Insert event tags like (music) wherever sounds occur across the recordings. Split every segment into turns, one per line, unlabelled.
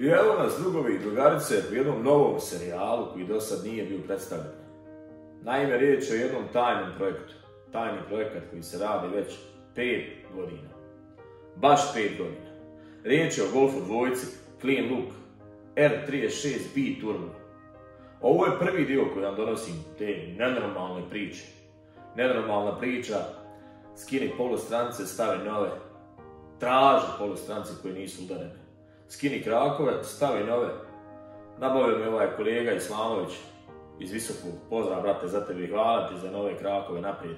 I evo nas, drugovi i drugarice, u jednom novom serijalu koji do sad nije bio predstavljen. Naime, riječ je o jednom tajnom projektu. Tajni projekat koji se radi već pet godina. Baš pet godina. Riječ je o Golfu dvojci Clean Look R36B Turbo. Ovo je prvi dio koji nam donosi te nenormalne priče. Nenormalna priča, skini polustrance, stavi nove. Traži polustrance koje nisu udarene. Skini krakove, stavi nove. Nabavio mi ovaj kolega Islamović iz Visokog. Pozdrav, brate, za tebi hvala ti za nove krakove naprijed.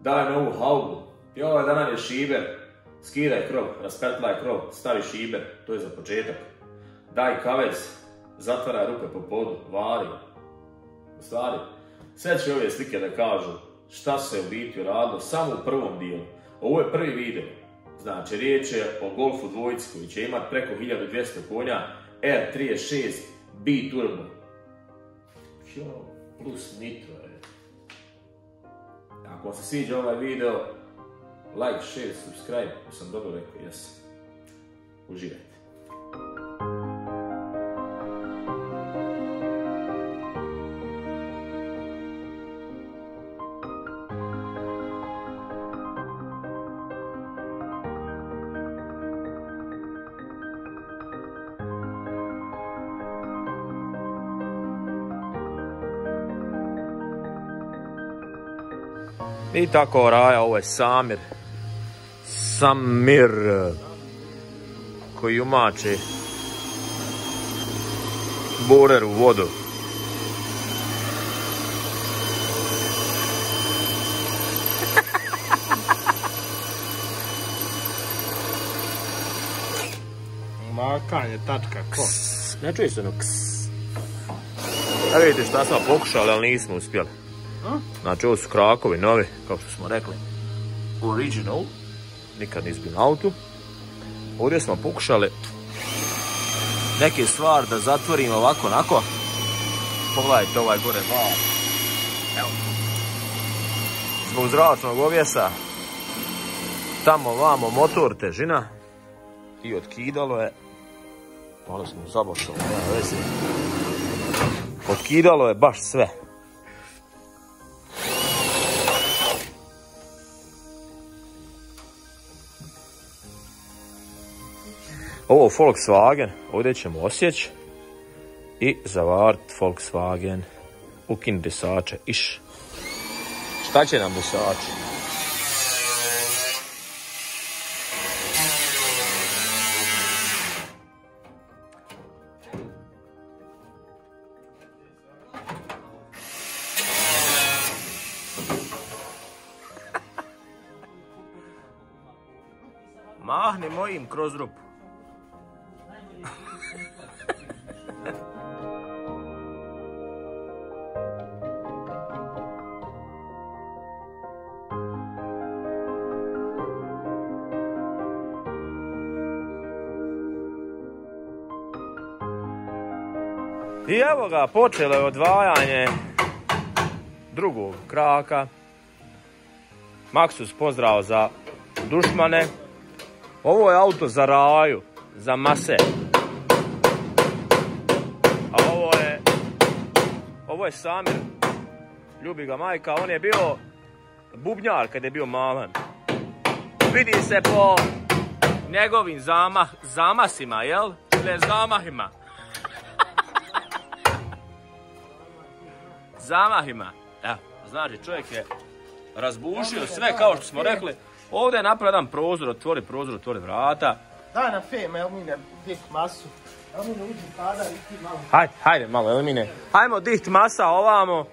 Daj novu haubu. I ovaj danas je šiber. Skidaj krov, raspetlaj krov, stavi šiber. To je za početak. Daj kavez, zatvaraj rupe po podu, vari. U stvari, sve će ove slike da kažu šta se u biti uradilo samo u prvom dijelu. Ovo je prvi video. Znači, riječ je o Golfu dvojici koji će imati preko 1200 konja R36 B Turbo. Jo, plus nitro je. Ako vam se sviđa ovaj video, like, share, subscribe, sam dobro rekao, jesam. Uživajte. I tako raja, ovo je Samir. Samir. Koji umače borer u vodu. (laughs)
Makanje, tačka, ko?
Ne čuje se ono ks. Da vidite šta smo pokušali, ali nismo uspjeli. Znači ovo su krakovi novi, kao što smo rekli. Original. Nikad nisu bili na autu. Ovdje smo pokušali neke stvari da zatvorimo ovako onako. Pogledajte ovaj gore val. Evo. Zbog zračnog ovjesa. Tamo vamo motor težina. I otkidalo je. Malo smo zabošali, nema veze. Otkidalo je baš sve. Ovo Volkswagen, ovdje ćemo osjeći i zavariti Volkswagen, ukinuti disače, iš. Šta će nam disači? Mahni mojim kroz rupu. I evo ga, počelo je odvajanje drugog kraka. Maksus pozdrav za dušmane. Ovo je auto za raju, za mase. A ovo je, ovo je Samir. Ljubi ga majka, on je bio bubnjar kad je bio malan. Vidi se po njegovim zamah, zamasima, jel? Ili zamahima. (laughs) zamahima. Evo, znači čovjek je razbušio sve kao što smo rekli. Ovdje je napravio jedan prozor, otvori prozor, otvori vrata.
Daj na fem, Elmine, dik masu.
Hajde, hajde malo, Elmine. Hajmo diht masa ovamo.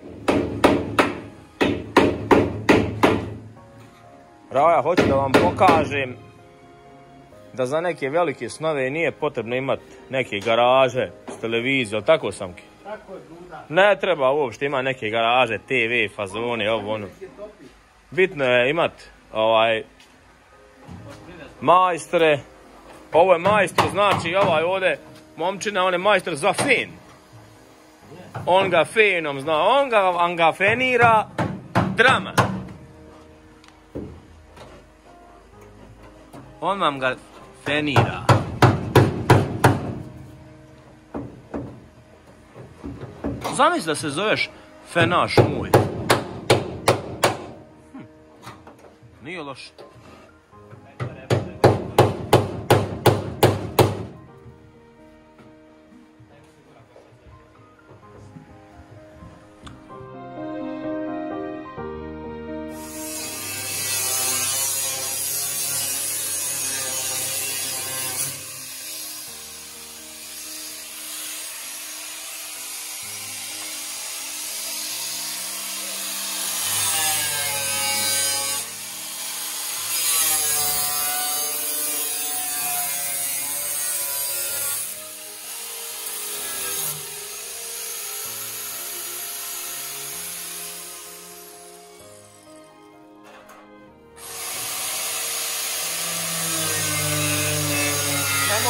Raja, hoću da vam pokažem da za neke velike snove nije potrebno imati neke garaže s televizijom, tako samki?
Tako je, duda.
Ne treba uopšte ima neke garaže, TV, fazone, ovo ono. Bitno je imat ovaj majstore. Ovo je majstor, znači ovaj ovdje momčina, on je majstor za fen. On ga fenom zna, on ga, on ga fenira drama. On vam ga fenira. Zamisli da se zoveš fenaš moj. Hm. Nije loše.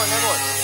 огонь, огонь.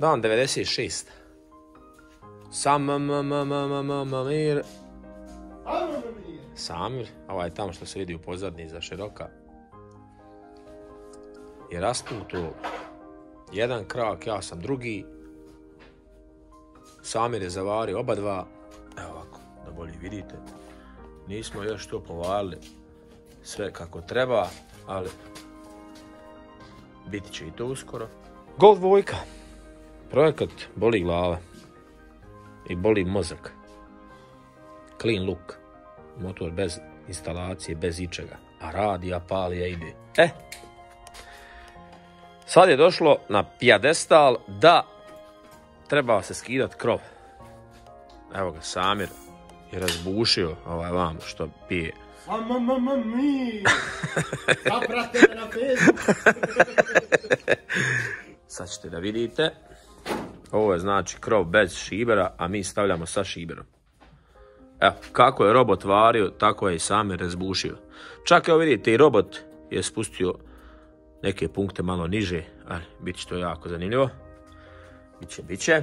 Dan 96. Sam m m m m m m mir.
Ajmo mi nije.
Samir, ovaj tamo što se vidi u pozadnji za široka. Je rastuto. Jedan krak, ja sam drugi. Samir je zavario oba dva. Evo ovako, da bolje vidite. Nismo još to povalili sve kako treba, ali biti će i to uskoro. Gol dvojka. Projekat boli glava. I boli mozak. Clean look. Motor bez instalacije, bez ičega. A radi, a pali, a ide. E, sad je došlo na pijadestal da treba se skidat krov. Evo ga, Samir je razbušio ovaj vam što pije.
Ajmo m mi. Zaprate (laughs) me na.
Sad ćete da vidite. Ovo je znači krov bez šibera, a mi stavljamo sa šiberom. Evo, kako je robot vario, tako je i same razbušio. Čak evo vidite i robot je spustio neke punkte malo niže, ali bit će to jako zanimljivo. Biće, biće.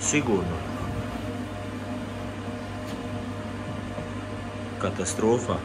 Sigurno.
Катастрофа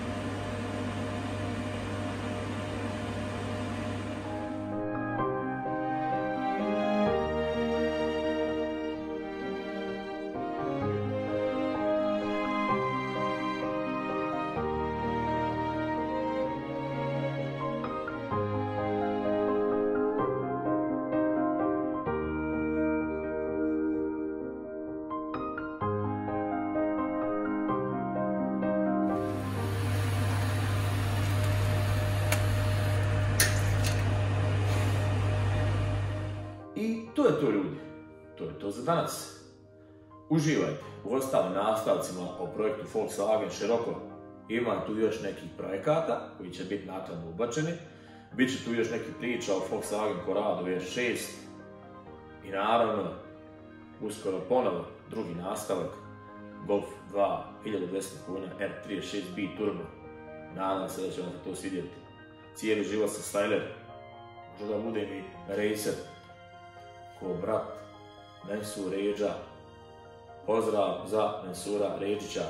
to je to ljudi. To je to za danas. Uživajte u ostalim nastavcima o projektu Volkswagen široko. Ima tu još nekih projekata koji će biti naknadno ubačeni. Biće tu još nekih priča o Volkswagen Corrado R6. I naravno, uskoro ponovo drugi nastavak Golf 2 1200 kuna R36B Turbo. Nadam se da će vam to svidjeti. Cijeli život sam styler. Možda da budem i racer ko brat Mensur Ređa. Pozdrav za Mensura Ređića.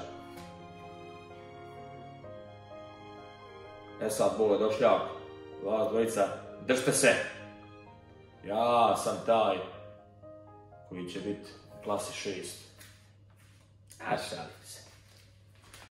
E sad, Boga došljak, vas dvojica, držte se! Ja sam taj koji će biti klasi 6. A šalim se.